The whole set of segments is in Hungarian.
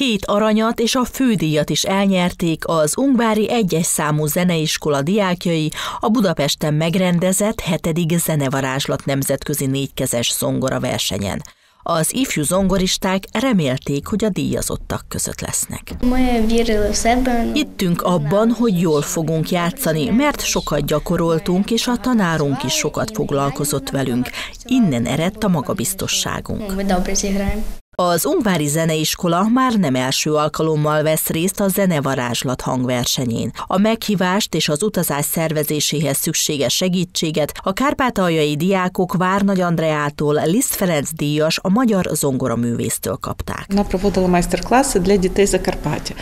Két aranyat és a fődíjat is elnyerték az Ungvári egyes számú zeneiskola diákjai a Budapesten megrendezett 7. zenevarázslat nemzetközi négykezes zongora versenyen. Az ifjú zongoristák remélték, hogy a díjazottak között lesznek. Hittünk abban, hogy jól fogunk játszani, mert sokat gyakoroltunk, és a tanárunk is sokat foglalkozott velünk. Innen eredt a magabiztosságunk. Az Ungvári Zeneiskola már nem első alkalommal vesz részt a zenevarázslat hangversenyén. A meghívást és az utazás szervezéséhez szükséges segítséget a kárpátaljai diákok Várnagy Andreától Liszt Ferenc díjas a magyar zongoraművésztől kapták.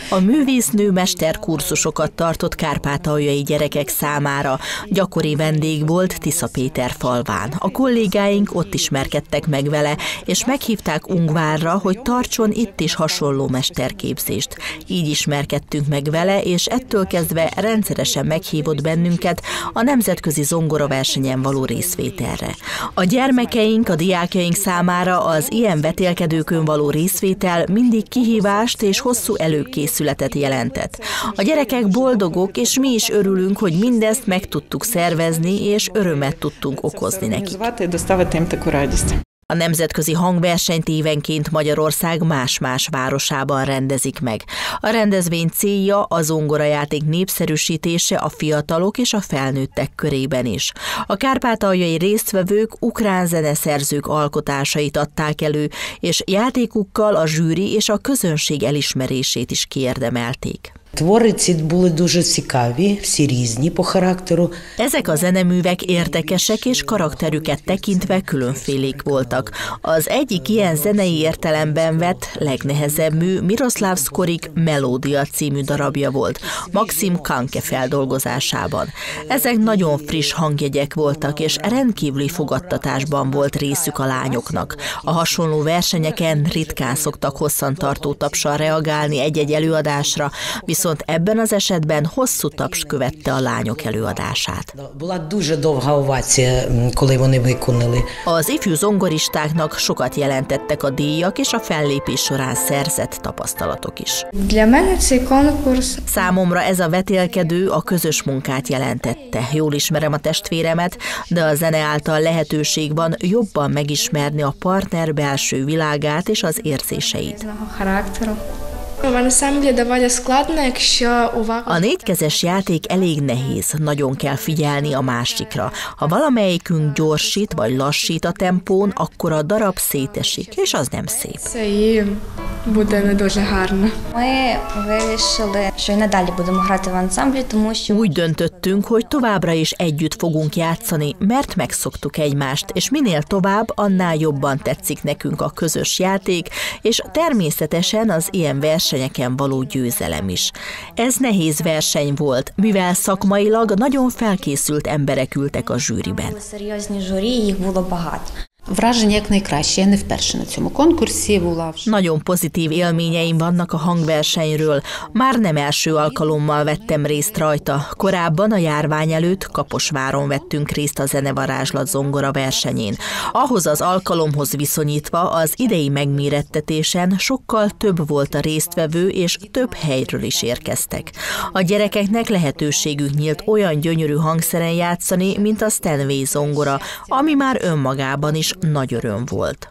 A művésznő mesterkurzusokat tartott kárpátaljai gyerekek számára. Gyakori vendég volt Tisza Péter falván. A kollégáink ott ismerkedtek meg vele, és meghívták Ungvárra hogy tartson itt is hasonló mesterképzést. Így ismerkedtünk meg vele, és ettől kezdve rendszeresen meghívott bennünket a nemzetközi zongoraversenyen való részvételre. A gyermekeink, a diákjaink számára az ilyen vetélkedőkön való részvétel mindig kihívást és hosszú előkészületet jelentett. A gyerekek boldogok, és mi is örülünk, hogy mindezt meg tudtuk szervezni, és örömet tudtunk okozni nekik. A nemzetközi hangversenyt évenként Magyarország más-más városában rendezik meg. A rendezvény célja a zongorajáték népszerűsítése a fiatalok és a felnőttek körében is. A kárpátaljai résztvevők ukrán zeneszerzők alkotásait adták elő, és játékukkal a zsűri és a közönség elismerését is kiérdemelték. Твори ці були дуже цікаві, всі різні по характеру. Ezek a zeneművek érdekesek és karakterüket tekintve különfélék voltak. Az egyik ilyen zenei értelemben vett legnehezebb mű Miroslav Skorik Melódia című darabja volt, Maxim Kanke feldolgozásában. Ezek nagyon friss hangjegyek voltak, és rendkívüli fogadtatásban volt részük a lányoknak. A hasonló versenyeken ritkán szoktak hosszantartó tapsal reagálni egy-egy előadásra, viszont viszont ebben az esetben hosszú taps követte a lányok előadását. Az ifjú zongoristáknak sokat jelentettek a díjak és a fellépés során szerzett tapasztalatok is. Számomra ez a vetélkedő a közös munkát jelentette. Jól ismerem a testvéremet, de a zene által lehetőség van jobban megismerni a partner belső világát és az érzéseit. A négykezes játék elég nehéz, nagyon kell figyelni a másikra. Ha valamelyikünk gyorsít vagy lassít a tempón, akkor a darab szétesik, és az nem szép Úgy döntöttünk, hogy továbbra is együtt fogunk játszani, mert megszoktuk egymást, és minél tovább, annál jobban tetszik nekünk a közös játék, és természetesen az ilyen vers versenyeken való győzelem is. Ez nehéz verseny volt, mivel szakmailag nagyon felkészült emberek ültek a zsűriben. Враження як найкраще. Я не вперше на цьому конкурсі була. Nagyon pozitív élményeim vannak a hangversenyről. Már nem első alkalommal vettem részt rajta. Korábban a járvány előtt Kaposváron vettünk részt a zenevarázslat zongora versenyén. Ahhoz az alkalomhoz viszonyítva az idei megmérettetésen sokkal több volt a résztvevő, és több helyről is érkeztek. A gyerekeknek lehetőségük nyílt olyan gyönyörű hangszeren játszani, mint a Stanway zongora, ami már önmagában is nagy öröm volt.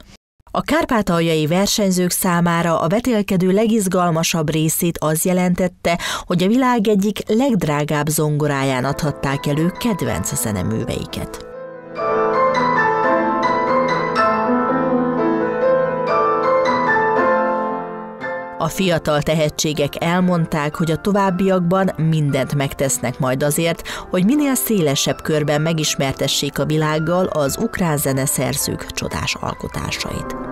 A kárpátaljai versenyzők számára a vetélkedő legizgalmasabb részét az jelentette, hogy a világ egyik legdrágább zongoráján adhatták elő kedvenc zeneműveiket. A fiatal tehetségek elmondták, hogy a továbbiakban mindent megtesznek majd azért, hogy minél szélesebb körben megismertessék a világgal az ukrán zeneszerzők csodás alkotásait.